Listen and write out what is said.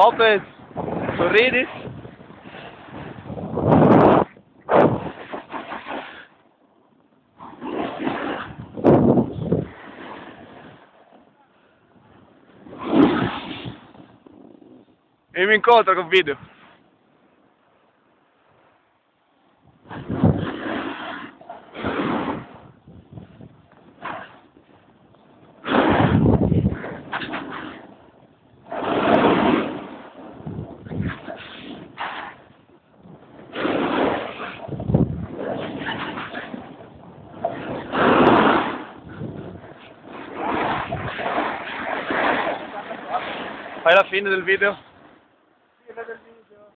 Palpes, sorridis. E mi incontro con video. Fai la fine del video? Fine del video.